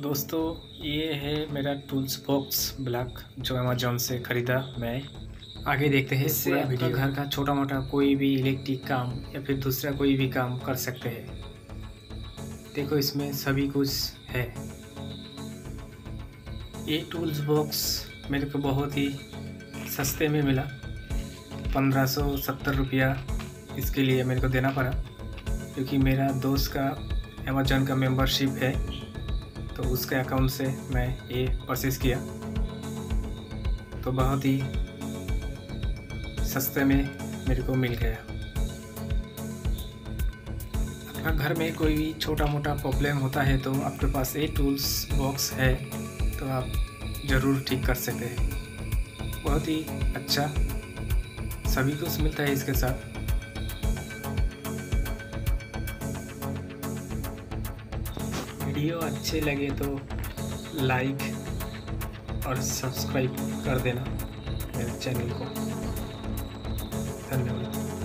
दोस्तों ये है मेरा टूल्स बॉक्स ब्लॉक जो अमेजोन से ख़रीदा मैं। आगे देखते हैं इससे आपका घर का छोटा मोटा कोई भी इलेक्ट्रिक काम या फिर दूसरा कोई भी काम कर सकते हैं। देखो इसमें सभी कुछ है। ये टूल्स बॉक्स मेरे को बहुत ही सस्ते में मिला। पंद्रह सौ सत्तर रुपया इसके लिए मेरे को देना पड़ा क्योंकि मेरा दोस्त का अमेजोन का मेंबरशिप है। तो उसके अकाउंट से मैं ये परचेज़ किया। तो बहुत ही सस्ते में मेरे को मिल गया। अपना घर में कोई भी छोटा मोटा प्रॉब्लम होता है तो आपके पास ये टूल्स बॉक्स है तो आप ज़रूर ठीक कर सकते हैं। बहुत ही अच्छा सभी कुछ मिलता है इसके साथ। वीडियो अच्छे लगे तो लाइक और सब्सक्राइब कर देना मेरे चैनल को। धन्यवाद।